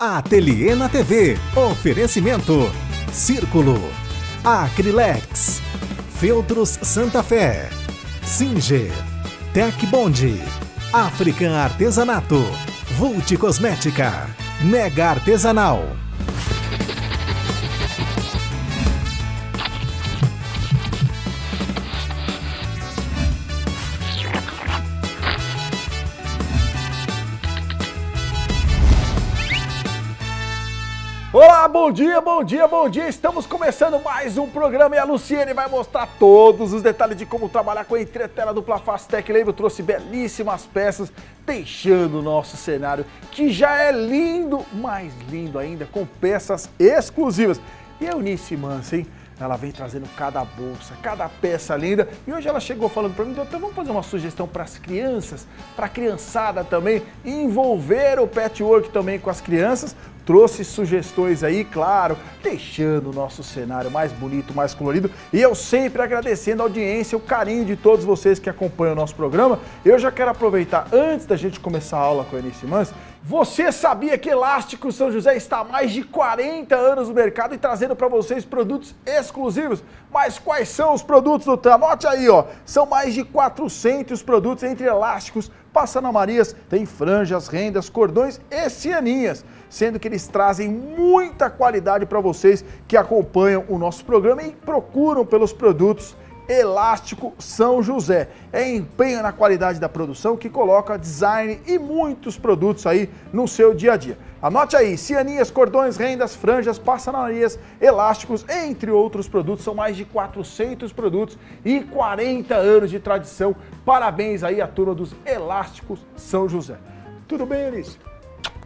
Ateliê na TV. Oferecimento. Círculo. Acrilex. Feltros Santa Fé. Singer. Tec Bond. African Artesanato. Vult Cosmética. Mega Artesanal. Bom dia, bom dia, bom dia. Estamos começando mais um programa e a Luciene vai mostrar todos os detalhes de como trabalhar com a entretela do Plafastec. Lembra, eu trouxe belíssimas peças, deixando o nosso cenário, que já é lindo, mais lindo ainda, com peças exclusivas. E a Eunice Mansa, hein? Ela vem trazendo cada bolsa, cada peça linda. E hoje ela chegou falando para mim, então vamos fazer uma sugestão para as crianças, para a criançada também, envolver o patchwork também com as crianças. Trouxe sugestões aí, claro, deixando o nosso cenário mais bonito, mais colorido. E eu sempre agradecendo a audiência, o carinho de todos vocês que acompanham o nosso programa. Eu já quero aproveitar, antes da gente começar a aula com a Enice Mans, você sabia que Elástico São José está há mais de 40 anos no mercado e trazendo para vocês produtos exclusivos? Mas quais são os produtos, doutor? Anote aí, ó. São mais de 400 produtos entre elásticos, passanamarias, tem franjas, rendas, cordões e cianinhas sendo que eles trazem muita qualidade para vocês que acompanham o nosso programa e procuram pelos produtos Elástico São José. É empenho na qualidade da produção que coloca design e muitos produtos aí no seu dia a dia. Anote aí, cianias, cordões, rendas, franjas, passanarias, elásticos, entre outros produtos. São mais de 400 produtos e 40 anos de tradição. Parabéns aí à turma dos Elásticos São José. Tudo bem, Alice?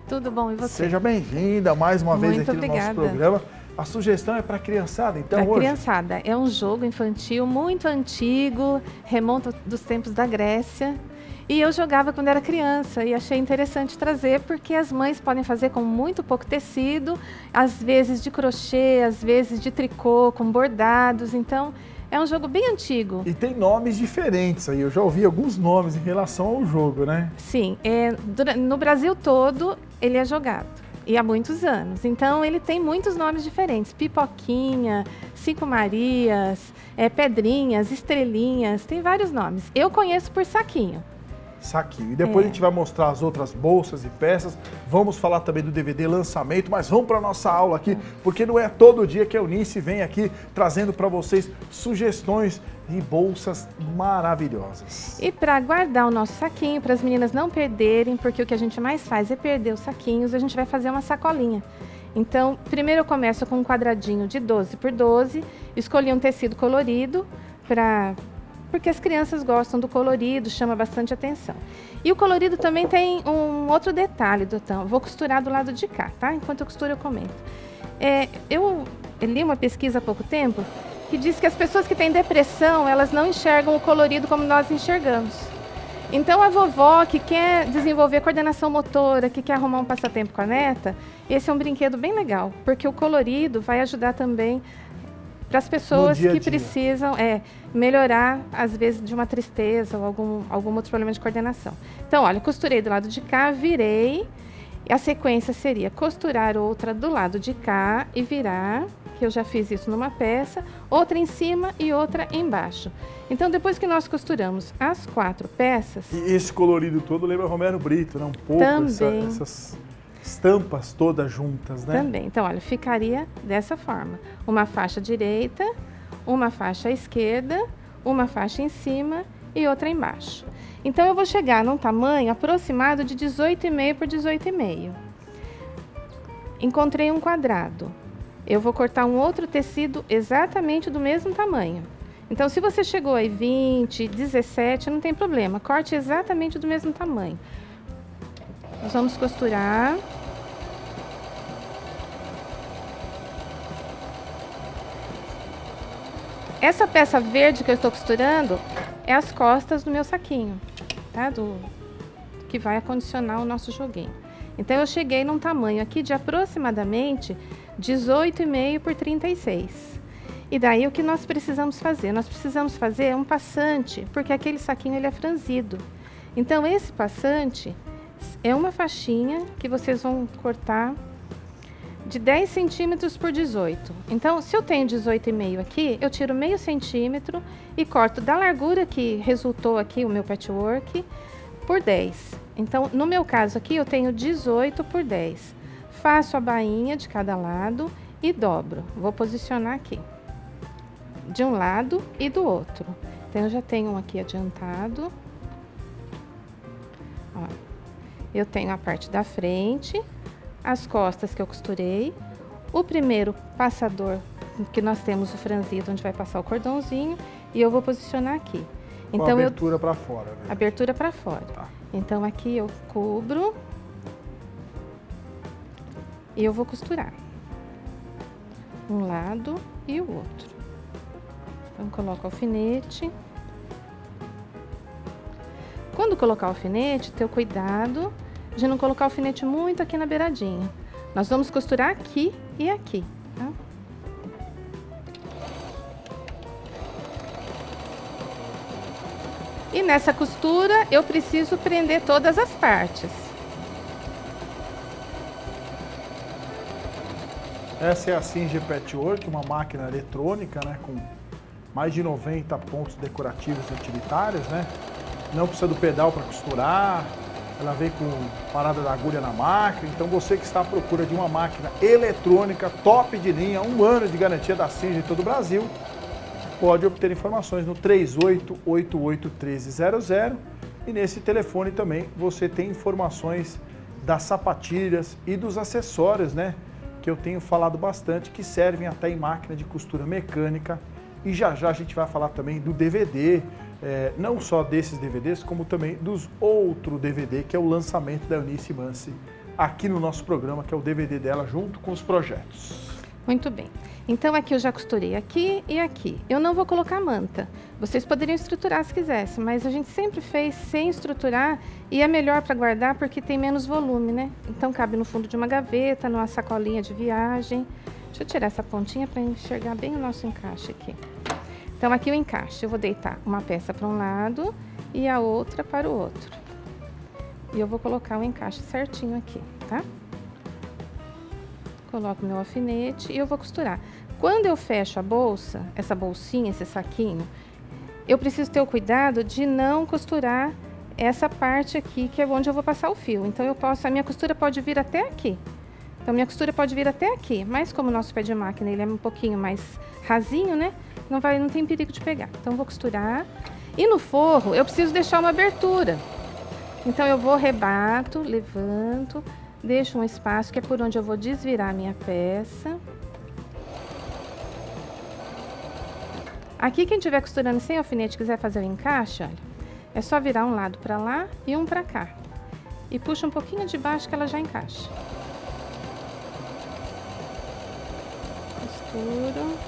Tudo bom, e você? Seja bem-vinda mais uma Muito vez aqui obrigada. no nosso programa. A sugestão é para criançada, então, Para hoje? criançada, é um jogo infantil muito antigo, remonta dos tempos da Grécia. E eu jogava quando era criança e achei interessante trazer porque as mães podem fazer com muito pouco tecido, às vezes de crochê, às vezes de tricô, com bordados. Então, é um jogo bem antigo. E tem nomes diferentes aí. Eu já ouvi alguns nomes em relação ao jogo, né? Sim, é, no Brasil todo ele é jogado. E há muitos anos. Então ele tem muitos nomes diferentes: Pipoquinha, Cinco Marias, é, Pedrinhas, Estrelinhas, tem vários nomes. Eu conheço por saquinho. Saquinho. E depois É. a gente vai mostrar as outras bolsas e peças. Vamos falar também do DVD lançamento, mas vamos para nossa aula aqui, porque não é todo dia que a Eunice vem aqui trazendo para vocês sugestões e bolsas maravilhosas. E para guardar o nosso saquinho, para as meninas não perderem, porque o que a gente mais faz é perder os saquinhos, a gente vai fazer uma sacolinha. Então, primeiro eu começo com um quadradinho de 12 por 12, escolhi um tecido colorido para porque as crianças gostam do colorido, chama bastante atenção. E o colorido também tem um outro detalhe, Dotão. Vou costurar do lado de cá, tá? Enquanto eu costuro, eu comento. É, eu li uma pesquisa há pouco tempo que diz que as pessoas que têm depressão, elas não enxergam o colorido como nós enxergamos. Então, a vovó que quer desenvolver coordenação motora, que quer arrumar um passatempo com a neta, esse é um brinquedo bem legal, porque o colorido vai ajudar também para as pessoas que precisam é, melhorar, às vezes, de uma tristeza ou algum, algum outro problema de coordenação. Então, olha, costurei do lado de cá, virei. E a sequência seria costurar outra do lado de cá e virar, que eu já fiz isso numa peça, outra em cima e outra embaixo. Então, depois que nós costuramos as quatro peças, E esse colorido todo lembra Romero Brito, né? Um pouco essa- Também. essas estampas todas juntas, né? Também. Então, olha, ficaria dessa forma: uma faixa direita, uma faixa esquerda, uma faixa em cima e outra embaixo. Então, eu vou chegar num tamanho aproximado de 18,5 por 18,5. Encontrei um quadrado. Eu vou cortar um outro tecido exatamente do mesmo tamanho. Então, se você chegou aí 20, 17, não tem problema. Corte exatamente do mesmo tamanho. Nós vamos costurar. Essa peça verde que eu estou costurando é as costas do meu saquinho, tá? Do, que vai acondicionar o nosso joguinho. Então eu cheguei num tamanho aqui de aproximadamente 18,5 por 36. E daí o que nós precisamos fazer? Nós precisamos fazer um passante, porque aquele saquinho ele é franzido. Então esse passante é uma faixinha que vocês vão cortar de 10 centímetros por 18. Então, se eu tenho 18,5 aqui, eu tiro meio centímetro e corto da largura que resultou aqui o meu patchwork por 10. Então, no meu caso aqui, eu tenho 18 por 10. Faço a bainha de cada lado e dobro. Vou posicionar aqui. De um lado e do outro. Então, eu já tenho um aqui adiantado. Ó. Eu tenho a parte da frente, as costas que eu costurei, o primeiro passador que nós temos o franzido, onde vai passar o cordãozinho, e eu vou posicionar aqui. Com então abertura para fora. Né? Abertura para fora. Tá. Então aqui eu cubro e eu vou costurar um lado e o outro. Então coloco o alfinete. Quando colocar o alfinete, ter cuidado de não colocar o alfinete muito aqui na beiradinha. Nós vamos costurar aqui e aqui, tá? E nessa costura eu preciso prender todas as partes. Essa é a Singer Patchwork, uma máquina eletrônica, né, com mais de 90 pontos decorativos e utilitários, né? Não precisa do pedal para costurar, ela vem com parada da agulha na máquina, então você que está à procura de uma máquina eletrônica top de linha, um ano de garantia da Singer em todo o Brasil, pode obter informações no 38881300 e nesse telefone também você tem informações das sapatilhas e dos acessórios, né? Que eu tenho falado bastante, que servem até em máquina de costura mecânica. E já já a gente vai falar também do DVD, é, não só desses DVDs, como também dos outro DVD, que é o lançamento da Eunice Mansi aqui no nosso programa, que é o DVD dela junto com os projetos. Muito bem. Então aqui eu já costurei aqui e aqui. Eu não vou colocar manta. Vocês poderiam estruturar se quisessem, mas a gente sempre fez sem estruturar e é melhor para guardar porque tem menos volume, né? Então cabe no fundo de uma gaveta, numa sacolinha de viagem. Deixa eu tirar essa pontinha para enxergar bem o nosso encaixe aqui. Então aqui o encaixe, eu vou deitar uma peça para um lado e a outra para o outro. E eu vou colocar o encaixe certinho aqui, tá? Coloco meu alfinete e eu vou costurar. Quando eu fecho a bolsa, essa bolsinha, esse saquinho, eu preciso ter o cuidado de não costurar essa parte aqui, que é onde eu vou passar o fio. Então, eu posso, a minha costura pode vir até aqui. Então, minha costura pode vir até aqui, mas como o nosso pé de máquina ele é um pouquinho mais rasinho, né? Não, vai, não tem perigo de pegar. Então, vou costurar. E no forro, eu preciso deixar uma abertura. Então, eu vou, rebato, levanto, Deixo um espaço que é por onde eu vou desvirar a minha peça. Aqui, quem estiver costurando sem alfinete quiser fazer o encaixe, olha, é só virar um lado para lá e um para cá. E puxa um pouquinho de baixo que ela já encaixa. Costuro.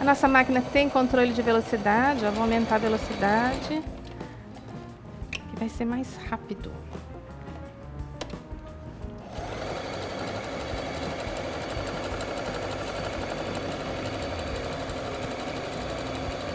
A nossa máquina tem controle de velocidade, vou aumentar a velocidade vai ser mais rápido.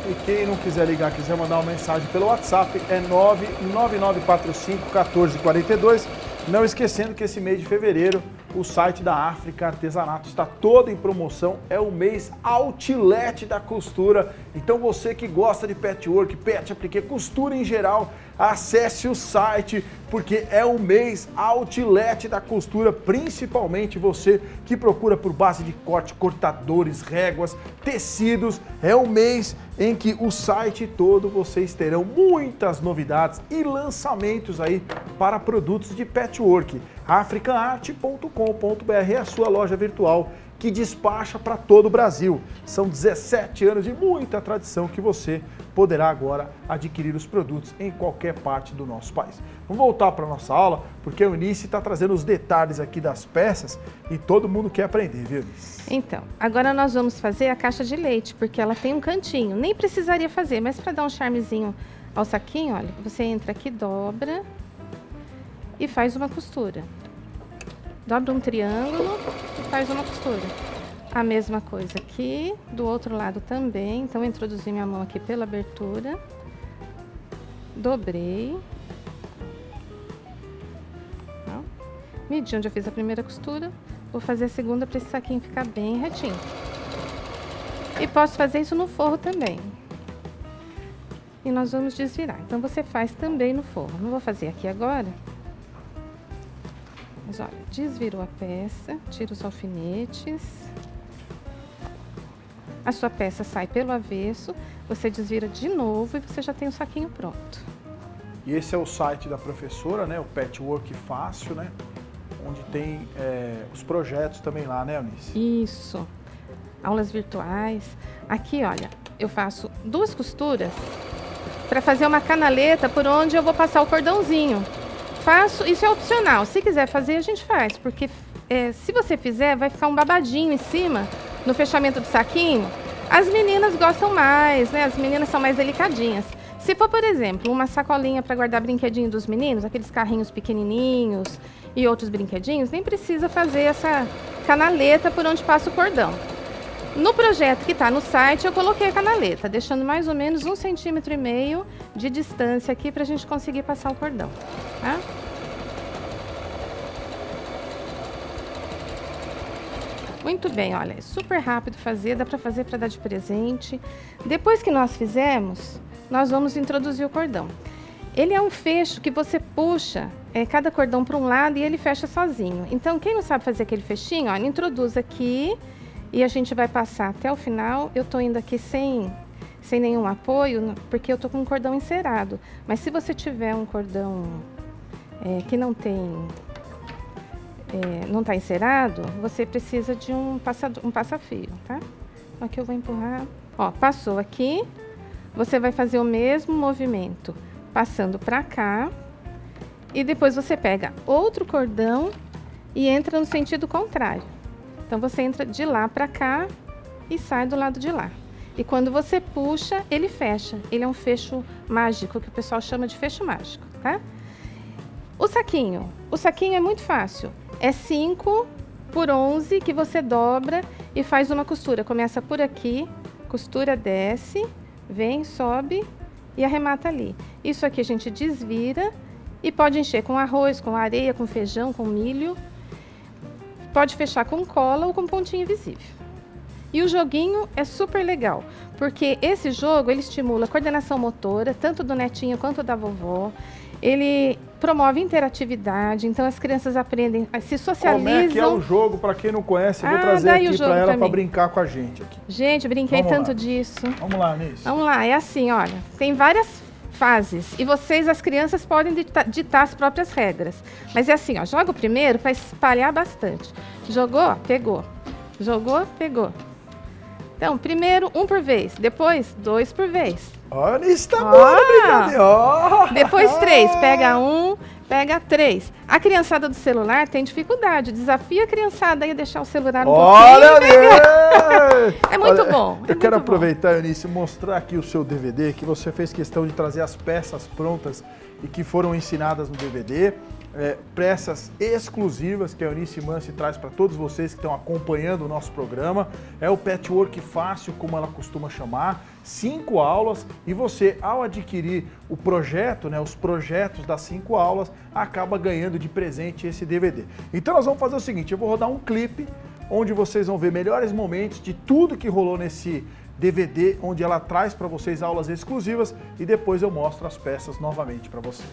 E quem não quiser ligar, quiser mandar uma mensagem pelo WhatsApp, é 99945 1442. Não esquecendo que esse mês de fevereiro o site da África Artesanato está todo em promoção. É o mês outlet da costura. Então você que gosta de patchwork, pet aplique, costura em geral, acesse o site porque é o mês outlet da costura, principalmente você que procura por base de corte, cortadores, réguas, tecidos. É o mês em que o site todo vocês terão muitas novidades e lançamentos aí para produtos de patchwork. africanart.com.br é a sua loja virtual que despacha para todo o Brasil. São 17 anos de muita tradição que você poderá agora adquirir os produtos em qualquer parte do nosso país. Vamos voltar para a nossa aula, porque a Eunice está trazendo os detalhes aqui das peças e todo mundo quer aprender, viu, Eunice? Então, agora nós vamos fazer a caixa de leite, porque ela tem um cantinho. Nem precisaria fazer, mas para dar um charmezinho ao saquinho, olha, você entra aqui, dobra e faz uma costura. Dobra um triângulo e faz uma costura. A mesma coisa aqui, do outro lado também. Então, introduzi minha mão aqui pela abertura. Dobrei. medi onde eu fiz a primeira costura, vou fazer a segunda para esse saquinho ficar bem retinho. E posso fazer isso no forro também. E nós vamos desvirar. Então, você faz também no forro. Não vou fazer aqui agora. Mas, olha, desvirou a peça, tira os alfinetes. A sua peça sai pelo avesso, você desvira de novo e você já tem o saquinho pronto. E esse é o site da professora, né? O Patchwork Fácil, né? Onde tem é, os projetos também lá, né, Eunice? Isso. Aulas virtuais. Aqui, olha, eu faço duas costuras para fazer uma canaleta por onde eu vou passar o cordãozinho. Faço, isso é opcional. Se quiser fazer, a gente faz, porque é, se você fizer, vai ficar um babadinho em cima no fechamento do saquinho. As meninas gostam mais, né? As meninas são mais delicadinhas. Se for, por exemplo, uma sacolinha para guardar brinquedinho dos meninos, aqueles carrinhos pequenininhos e outros brinquedinhos, nem precisa fazer essa canaleta por onde passa o cordão. No projeto que está no site, eu coloquei a canaleta, deixando mais ou menos um centímetro e meio de distância aqui para a gente conseguir passar o cordão. Tá? Muito bem, olha, é super rápido fazer, dá para fazer para dar de presente. Depois que nós fizemos, nós vamos introduzir o cordão. Ele é um fecho que você puxa é, cada cordão para um lado e ele fecha sozinho. Então, quem não sabe fazer aquele fechinho, ó, introduz aqui e a gente vai passar até o final. Eu estou indo aqui sem, sem nenhum apoio, porque eu estou com um cordão encerado. Mas se você tiver um cordão é, que não tem é, não está encerado, você precisa de um, passador, um passa-fio, tá? Então, aqui eu vou empurrar. Ó, passou aqui, você vai fazer o mesmo movimento, passando para cá. E depois você pega outro cordão e entra no sentido contrário. Então, você entra de lá para cá e sai do lado de lá. E quando você puxa, ele fecha. Ele é um fecho mágico, que o pessoal chama de fecho mágico, tá? O saquinho. O saquinho é muito fácil. É 5 por 11 que você dobra e faz uma costura. Começa por aqui, costura, desce, vem, sobe e arremata ali. Isso aqui a gente desvira e pode encher com arroz, com areia, com feijão, com milho. Pode fechar com cola ou com pontinho invisível. E o joguinho é super legal, porque esse jogo ele estimula a coordenação motora, tanto do netinho quanto da vovó. Ele promove interatividade, então as crianças aprendem, se socializam. Como é que é o jogo, para quem não conhece, eu vou ah, trazer aqui para ela para brincar com a gente aqui. Gente, brinquei Vamos tanto lá. disso. Vamos lá, Nisso. Vamos lá, é assim, olha, tem várias fases e vocês, as crianças, podem ditar, ditar as próprias regras. Mas é assim, ó, joga o primeiro para espalhar bastante. Jogou, pegou. Jogou, pegou. Então, primeiro um por vez, depois dois por vez. Olha, isso tá bom, oh. Depois três, pega um, pega três. A criançada do celular tem dificuldade, desafia a criançada a deixar o celular um Olha pouquinho. é muito Olha, bom. É eu quero aproveitar, Eunice, e mostrar aqui o seu DVD, que você fez questão de trazer as peças prontas e que foram ensinadas no DVD é, peças exclusivas que a Eunice Mansi traz para todos vocês que estão acompanhando o nosso programa. É o Patchwork Fácil, como ela costuma chamar. Cinco aulas e você, ao adquirir o projeto, né, os projetos das cinco aulas, acaba ganhando de presente esse DVD. Então nós vamos fazer o seguinte, eu vou rodar um clipe onde vocês vão ver melhores momentos de tudo que rolou nesse DVD, onde ela traz para vocês aulas exclusivas e depois eu mostro as peças novamente para vocês.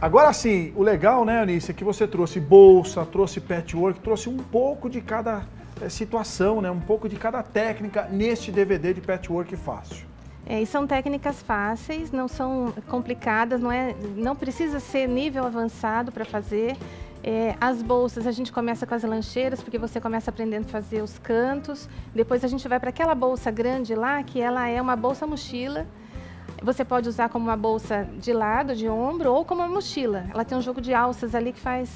Agora sim, o legal, né, Anícia, é que você trouxe bolsa, trouxe patchwork, trouxe um pouco de cada é, situação, né? Um pouco de cada técnica neste DVD de patchwork fácil. É, e são técnicas fáceis, não são complicadas, não, é, não precisa ser nível avançado para fazer. É, as bolsas, a gente começa com as lancheiras, porque você começa aprendendo a fazer os cantos. Depois a gente vai para aquela bolsa grande lá, que ela é uma bolsa mochila. Você pode usar como uma bolsa de lado, de ombro, ou como uma mochila. Ela tem um jogo de alças ali que faz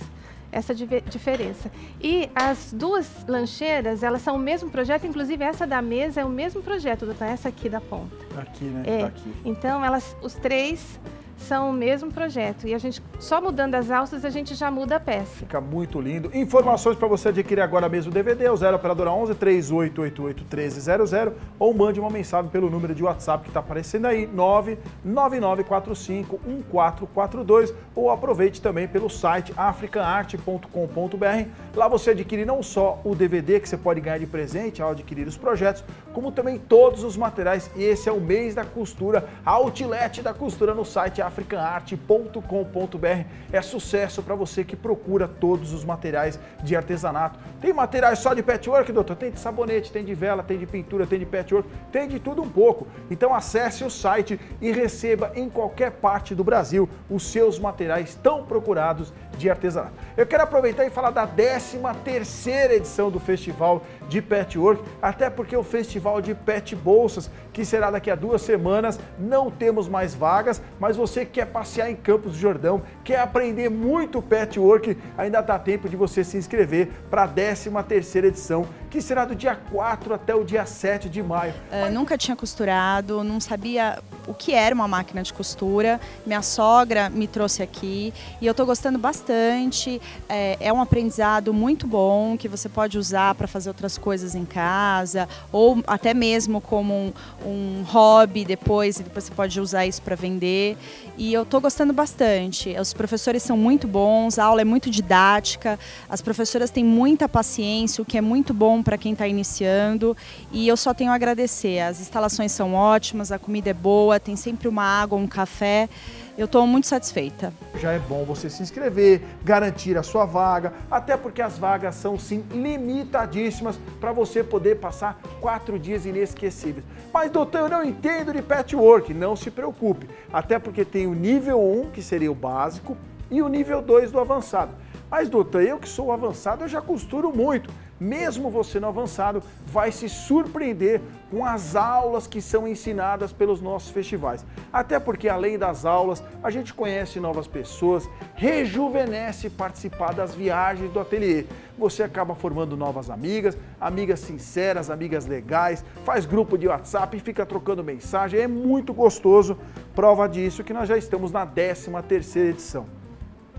essa diferença. E as duas lancheiras, elas são o mesmo projeto, inclusive essa da mesa é o mesmo projeto, essa aqui da ponta. Aqui, né? É. Tá aqui. Então, elas, os três são o mesmo projeto. E a gente, só mudando as alças, a gente já muda a peça. Fica muito lindo. Informações para você adquirir agora mesmo o DVD, o 0 operadora 11 3888 1300 ou mande uma mensagem pelo número de WhatsApp que está aparecendo aí, 99945 1442 ou aproveite também pelo site africanart.com.br. Lá você adquire não só o DVD que você pode ganhar de presente ao adquirir os projetos, como também todos os materiais. E esse é o mês da costura, outlet da costura no site africanart.com.br. É sucesso para você que procura todos os materiais de artesanato. Tem materiais só de patchwork, doutor? Tem de sabonete, tem de vela, tem de pintura, tem de patchwork, tem de tudo um pouco. Então acesse o site e receba em qualquer parte do Brasil os seus materiais tão procurados de artesanato. Eu quero aproveitar e falar da 13 terceira edição do Festival de Patchwork, até porque o Festival de Pet Bolsas, que será daqui a duas semanas, não temos mais vagas, mas você que quer passear em Campos do Jordão, quer aprender muito patchwork, ainda dá tempo de você se inscrever para a 13 terceira edição, que será do dia 4 até o dia 7 de maio. Uh, nunca tinha costurado, não sabia o que era uma máquina de costura. Minha sogra me trouxe aqui e eu estou gostando bastante. É, é, um aprendizado muito bom que você pode usar para fazer outras coisas em casa ou até mesmo como um, um hobby depois. E depois você pode usar isso para vender. E eu estou gostando bastante. Os professores são muito bons, a aula é muito didática, as professoras têm muita paciência, o que é muito bom para quem está iniciando. E eu só tenho a agradecer. As instalações são ótimas, a comida é boa, tem sempre uma água, um café. Eu estou muito satisfeita. Já é bom você se inscrever, garantir a sua vaga, até porque as vagas são sim limitadíssimas para você poder passar quatro dias inesquecíveis. Mas doutor, eu não entendo de patchwork. Não se preocupe, até porque tem o nível 1, que seria o básico, e o nível 2 do avançado. Mas doutor, eu que sou avançado, eu já costuro muito mesmo você no avançado, vai se surpreender com as aulas que são ensinadas pelos nossos festivais. Até porque, além das aulas, a gente conhece novas pessoas, rejuvenesce participar das viagens do ateliê. Você acaba formando novas amigas, amigas sinceras, amigas legais, faz grupo de WhatsApp e fica trocando mensagem. É muito gostoso. Prova disso que nós já estamos na 13 terceira edição.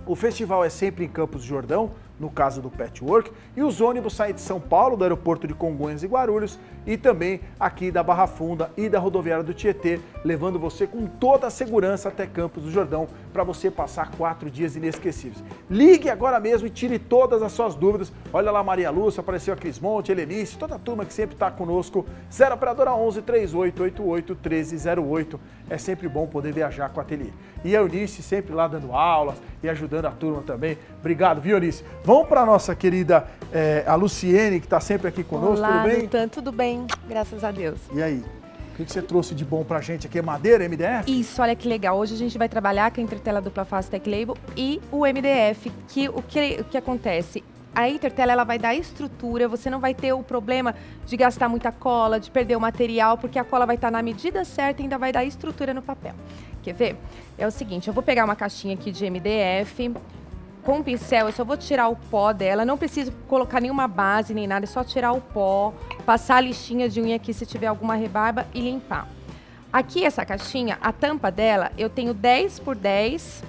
O festival é sempre em Campos do Jordão, no caso do Patchwork, e os ônibus saem de São Paulo, do aeroporto de Congonhas e Guarulhos, e também aqui da Barra Funda e da rodoviária do Tietê, levando você com toda a segurança até Campos do Jordão, para você passar quatro dias inesquecíveis. Ligue agora mesmo e tire todas as suas dúvidas. Olha lá Maria Lúcia, apareceu a Cris Monte, Helenice, toda a turma que sempre está conosco. 0 Operadora 11 3888 1308. É sempre bom poder viajar com a ateliê. E a Eunice sempre lá dando aulas e ajudando a turma também. Obrigado, viu, Eunice? Vamos para a nossa querida é, a Luciene, que está sempre aqui conosco, Olá, tudo bem? Lutan, tudo bem, graças a Deus. E aí? O que, que você trouxe de bom pra gente aqui? É madeira, MDF? Isso, olha que legal. Hoje a gente vai trabalhar com a Intertela Dupla Face Tech Label e o MDF, que o que, o que acontece? A Intertela ela vai dar estrutura, você não vai ter o problema de gastar muita cola, de perder o material, porque a cola vai estar na medida certa e ainda vai dar estrutura no papel. Quer ver? É o seguinte, eu vou pegar uma caixinha aqui de MDF, com o pincel, eu só vou tirar o pó dela. Não preciso colocar nenhuma base nem nada, é só tirar o pó, passar a lixinha de unha aqui se tiver alguma rebarba e limpar. Aqui essa caixinha, a tampa dela, eu tenho 10 por 10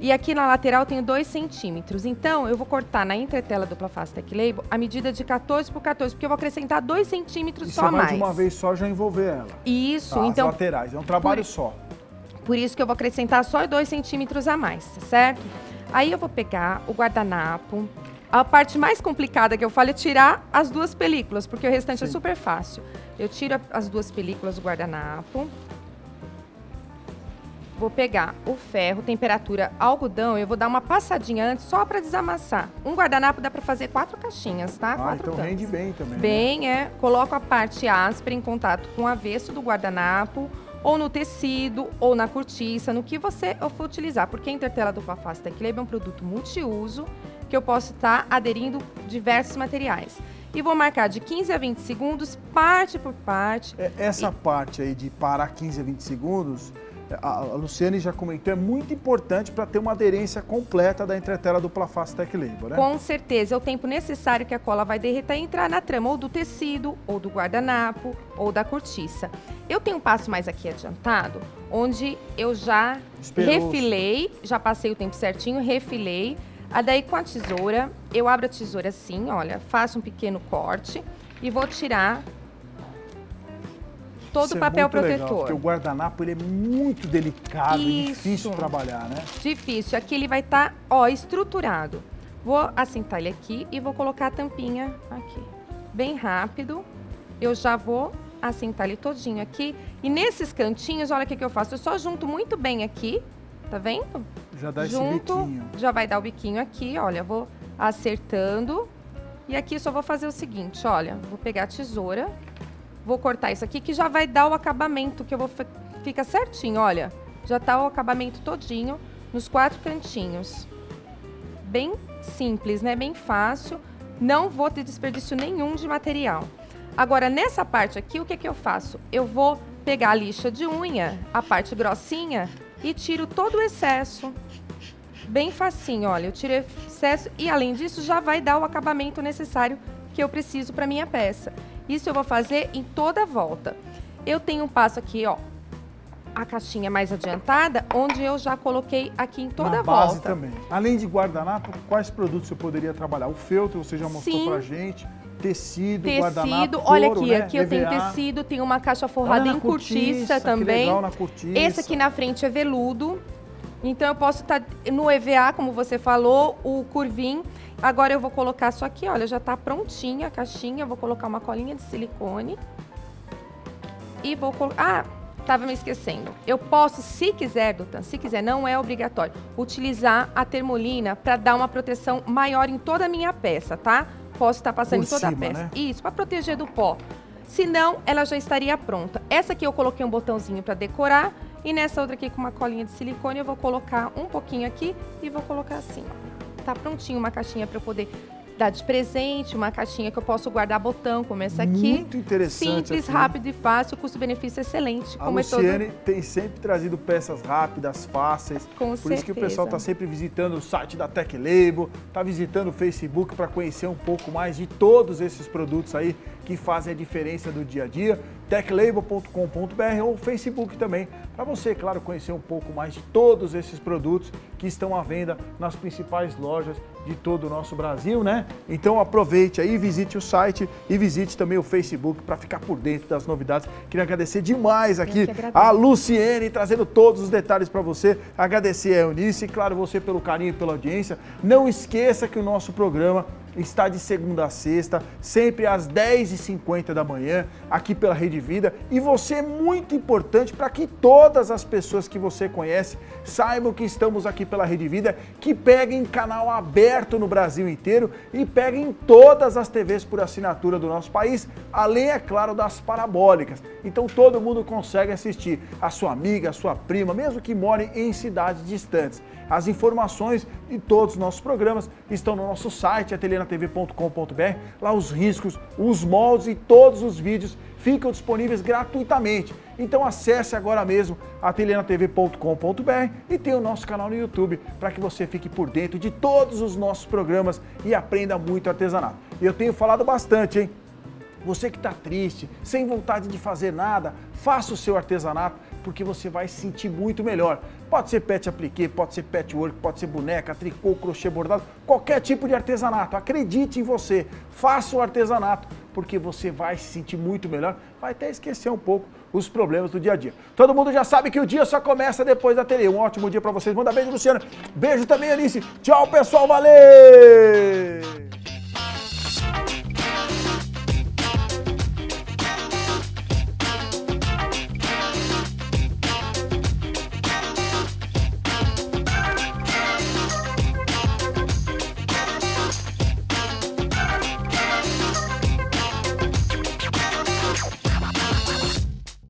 e aqui na lateral eu tenho 2 centímetros. Então, eu vou cortar na entretela do Face Tech Label a medida de 14 por 14, porque eu vou acrescentar 2 centímetros e só você a vai mais. de uma vez só já envolver ela. Isso, tá, então... As laterais, é um trabalho por, só. Por isso que eu vou acrescentar só 2 centímetros a mais, tá certo? Aí eu vou pegar o guardanapo. A parte mais complicada que eu falo é tirar as duas películas, porque o restante é Sim. é super fácil. Eu tiro as duas películas do guardanapo. vou pegar o ferro, temperatura algodão, eu vou dar uma passadinha antes só para desamassar. Um guardanapo dá para fazer quatro caixinhas, tá? Ah, quatro então rende bem também. né? Bem, é. Coloco a parte áspera em contato com o avesso do guardanapo, ou no tecido, ou na cortiça, no que você for utilizar. Porque a Intertela Dupla Face Lab é um produto multiuso que eu posso estar aderindo diversos materiais. E vou marcar de 15 a 20 segundos, parte por parte. É, Essa parte aí de parar 15 a 20 segundos, a Luciane já comentou, é muito importante para ter uma aderência completa da entretela dupla face Tech Label, né? Com certeza, é o tempo necessário que a cola vai derreter e entrar na trama ou do tecido, ou do guardanapo, ou da cortiça. Eu tenho um passo mais aqui adiantado, onde eu já Esperou. refilei, já passei o tempo certinho, refilei. A daí com a tesoura, eu abro a tesoura assim, olha, faço um pequeno corte e vou tirar todo Isso o é papel muito legal, protetor. porque o guardanapo ele é muito delicado e Isso. difícil de trabalhar, né? Difícil. Aqui ele vai estar, ó, estruturado. Vou assentar ele aqui e vou colocar a tampinha aqui. Bem rápido. Eu já vou assentar ele todinho aqui. E nesses cantinhos, olha o que, que eu faço. Eu só junto muito bem aqui, tá vendo? Já dá esse junto, biquinho. já vai dar o biquinho aqui, olha. Vou acertando. E aqui só vou fazer o seguinte, olha. Vou pegar a tesoura, vou cortar isso aqui, que já vai dar o acabamento, que eu vou... fi- Fica certinho, olha. Já tá o acabamento todinho nos quatro cantinhos. Bem simples, né? Bem fácil. Não vou ter desperdício nenhum de material. Agora, nessa parte aqui, o que, que eu faço? Eu vou pegar a lixa de unha, a parte grossinha, e tiro todo o excesso. Bem facinho, olha. Eu tiro o excesso e, além disso, já vai dar o acabamento necessário que eu preciso para minha peça. Isso eu vou fazer em toda a volta. Eu tenho um passo aqui, ó, a caixinha mais adiantada, onde eu já coloquei aqui em toda Na a base volta. também. Além de guardanapo, quais produtos você poderia trabalhar? O feltro, você já mostrou Sim. pra gente. Tecido, guardanapo, Tecido, olha couro, aqui, né? aqui eu tenho tecido, tenho uma caixa Olha forrada em cortiça, que também. legal na cortiça. Esse aqui na frente é veludo. Então eu posso estar no EVA, como você falou, o curvim. Agora eu vou colocar só aqui, olha, já tá prontinha a caixinha. Vou colocar uma colinha de silicone. E vou colocar. Ah, tava me esquecendo. Eu posso, se quiser, Dutan, se quiser, não é obrigatório, utilizar a termolina para dar uma proteção maior em toda a minha peça, tá? Posso estar passando Por em toda cima, a peça. né? Isso, para proteger do pó. Senão, ela já estaria pronta. Essa aqui eu coloquei um botãozinho para decorar. E nessa outra aqui com uma colinha de silicone, eu vou colocar um pouquinho aqui e vou colocar assim, ó. Tá prontinho uma caixinha para eu poder dar de presente, uma caixinha que eu posso guardar botão, como essa aqui. Muito interessante. Simples, aqui. rápido e fácil, custo-benefício excelente. A como é Luciane todo... tem sempre trazido peças rápidas, fáceis. Com Por isso que o pessoal está certeza. sempre visitando o site da Tech Label, está visitando o Facebook para conhecer um pouco mais de todos esses produtos aí que fazem a diferença do dia a dia. techlabel.com.br ou Facebook também, para você, claro, conhecer um pouco mais de todos esses produtos que estão à venda nas principais lojas de todo o nosso Brasil, né? Então aproveite aí, visite o site e visite também o Facebook para ficar por dentro das novidades. Queria agradecer demais aqui a Luciene trazendo todos os detalhes para você. Agradecer a Eunice e, claro, você pelo carinho e pela audiência. Não esqueça que o nosso programa está de segunda a sexta, sempre às 10h50 da manhã, aqui pela Rede Vida. E você é muito importante para que todas as pessoas que você conhece saibam que estamos aqui pela Rede Vida, que peguem canal aberto no Brasil inteiro e peguem todas as TVs por assinatura do nosso país, além, é claro, das parabólicas. Então todo mundo consegue assistir, a sua amiga, a sua prima, mesmo que more em cidades distantes. As informações de todos os nossos programas estão no nosso site, atelenatv.com.br. Lá os riscos, os moldes e todos os vídeos ficam disponíveis gratuitamente. Então acesse agora mesmo atelenatv.com.br e tem o nosso canal no YouTube para que você fique por dentro de todos os nossos programas e aprenda muito artesanato. Eu tenho falado bastante, hein? Você que está triste, sem vontade de fazer nada, faça o seu artesanato porque você vai se sentir muito melhor. Pode ser pet appliqué, pode ser patchwork, pode ser boneca, tricô, crochê bordado, qualquer tipo de artesanato. Acredite em você, faça o artesanato porque você vai se sentir muito melhor, vai até esquecer um pouco os problemas do dia a dia. Todo mundo já sabe que o dia só começa depois da tele. Um ótimo dia para vocês. Manda beijo, Luciana. Beijo também, Alice. Tchau, pessoal. Valeu!